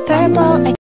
be purple,